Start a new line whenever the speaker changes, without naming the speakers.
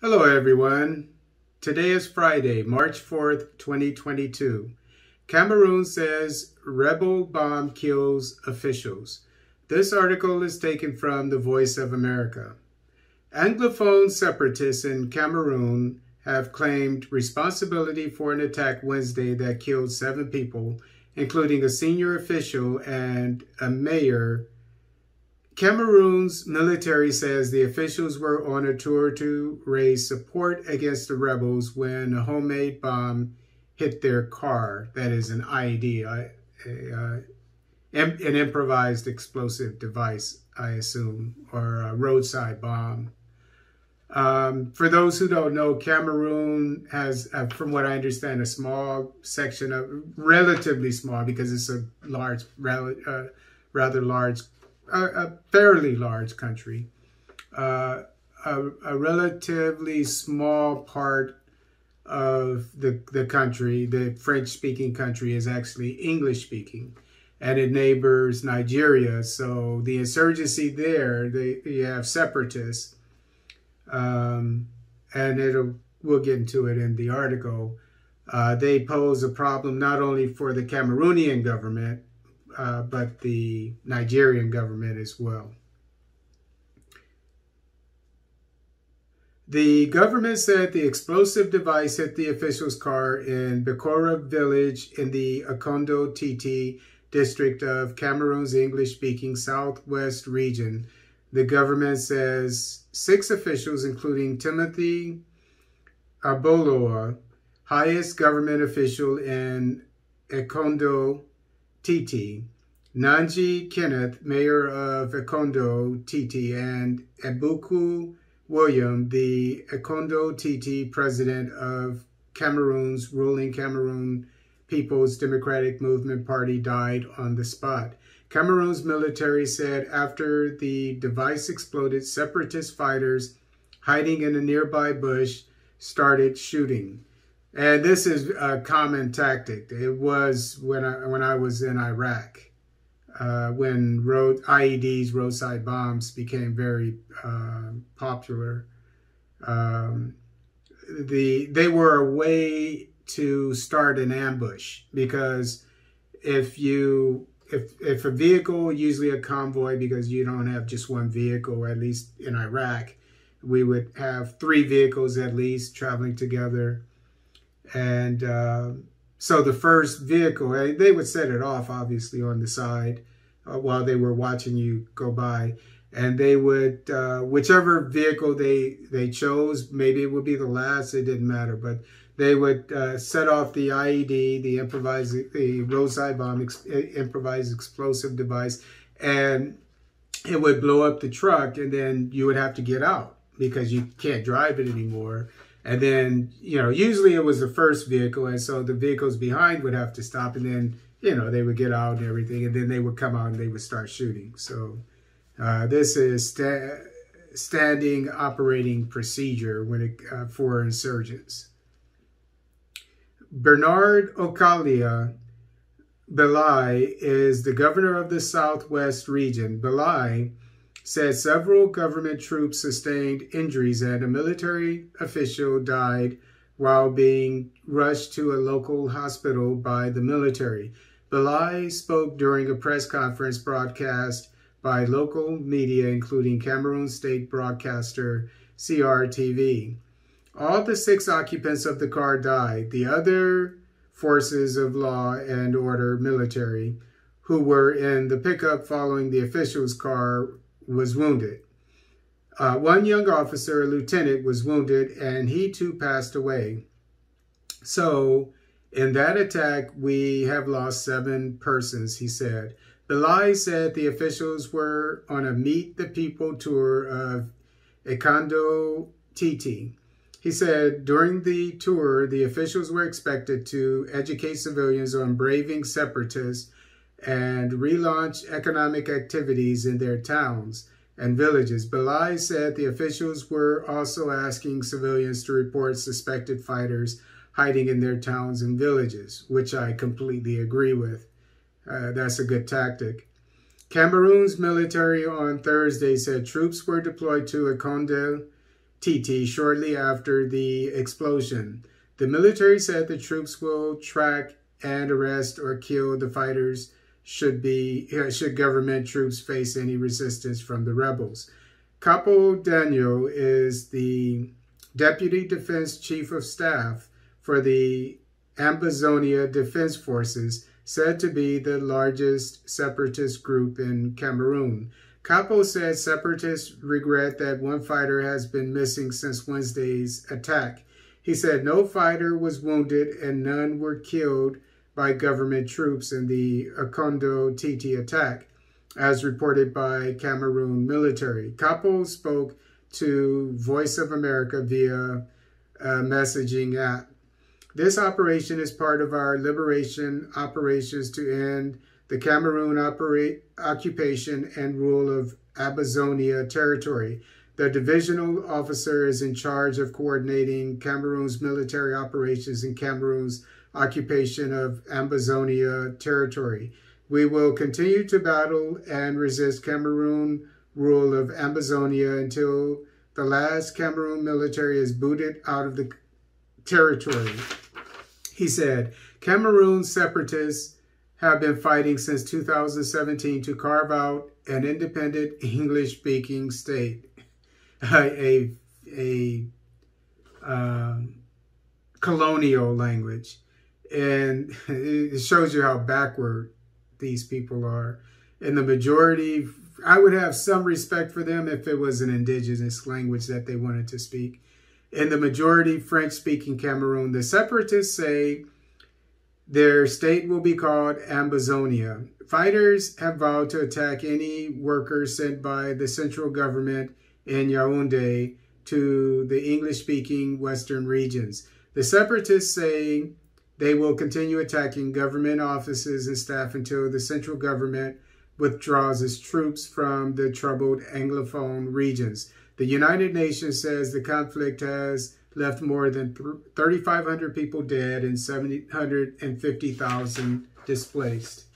Hello, everyone. Today is Friday, March 4th, 2022. Cameroon says rebel bomb kills officials. This article is taken from The Voice of America. Anglophone separatists in Cameroon have claimed responsibility for an attack Wednesday that killed seven people, including a senior official and a mayor Cameroon's military says the officials were on a tour to raise support against the rebels when a homemade bomb hit their car. That is an IED, a, a, an improvised explosive device, I assume, or a roadside bomb. Um, for those who don't know, Cameroon has, uh, from what I understand, a small section of, relatively small because it's a large, uh, rather large a, a fairly large country, uh, a, a, relatively small part of the, the country, the French speaking country, is actually English speaking. And it neighbors Nigeria. So the insurgency there, they, you have separatists. Um, and it'll we'll get into it in the article. Uh, they pose a problem not only for the Cameroonian government, uh, but the Nigerian government as well. The government said the explosive device hit the official's car in Bekora village in the Ekondo TT district of Cameroon's English-speaking southwest region. The government says six officials, including Timothy Aboloa, highest government official in Ekondo TT, Nanji Kenneth, mayor of Ekondo TT, and Ebuku William, the Ekondo TT president of Cameroon's ruling Cameroon People's Democratic Movement Party, died on the spot. Cameroon's military said after the device exploded, separatist fighters hiding in a nearby bush started shooting. And this is a common tactic. It was when I, when I was in Iraq, uh, when road IEDs, roadside bombs, became very uh, popular. Um, the they were a way to start an ambush because if you if if a vehicle, usually a convoy, because you don't have just one vehicle, at least in Iraq, we would have three vehicles at least traveling together and uh, so the first vehicle, eh, they would set it off obviously on the side uh, while they were watching you go by. And they would, uh, whichever vehicle they, they chose, maybe it would be the last, it didn't matter, but they would uh, set off the IED, the improvised, the roadside bomb, ex eh, improvised explosive device, and it would blow up the truck and then you would have to get out because you can't drive it anymore. And then, you know, usually it was the first vehicle. And so the vehicles behind would have to stop and then, you know, they would get out and everything. And then they would come out and they would start shooting. So uh, this is sta standing operating procedure when it, uh, for insurgents. Bernard Okalia Bilai is the governor of the Southwest region. Bilai said several government troops sustained injuries and a military official died while being rushed to a local hospital by the military. Bilai spoke during a press conference broadcast by local media, including Cameroon state broadcaster CRTV. All the six occupants of the car died. The other forces of law and order military who were in the pickup following the official's car was wounded. Uh, one young officer, a lieutenant, was wounded and he too passed away. So, in that attack, we have lost seven persons, he said. Bilai said the officials were on a Meet the People tour of Ekondo TT. He said during the tour, the officials were expected to educate civilians on braving separatists and relaunch economic activities in their towns and villages. Bilai said the officials were also asking civilians to report suspected fighters hiding in their towns and villages, which I completely agree with. Uh, that's a good tactic. Cameroon's military on Thursday said troops were deployed to Ekondo TT shortly after the explosion. The military said the troops will track and arrest or kill the fighters should be uh, should government troops face any resistance from the rebels. Capo Daniel is the Deputy Defense Chief of Staff for the Ambazonia Defense Forces, said to be the largest separatist group in Cameroon. Capo said separatists regret that one fighter has been missing since Wednesday's attack. He said no fighter was wounded and none were killed by government troops in the Ekondo TT attack, as reported by Cameroon military. Capo spoke to Voice of America via a messaging app. This operation is part of our liberation operations to end the Cameroon occupation and rule of Ambazonia territory. The divisional officer is in charge of coordinating Cameroon's military operations in Cameroon's occupation of Ambazonia territory. We will continue to battle and resist Cameroon rule of Ambazonia until the last Cameroon military is booted out of the territory. He said, Cameroon separatists have been fighting since 2017 to carve out an independent English-speaking state, a, a um, colonial language. And it shows you how backward these people are. And the majority, I would have some respect for them if it was an indigenous language that they wanted to speak. In the majority French-speaking Cameroon, the separatists say their state will be called Ambazonia. Fighters have vowed to attack any workers sent by the central government in Yaoundé to the English-speaking Western regions. The separatists say they will continue attacking government offices and staff until the central government withdraws its troops from the troubled Anglophone regions. The United Nations says the conflict has left more than 3,500 people dead and 750,000 displaced.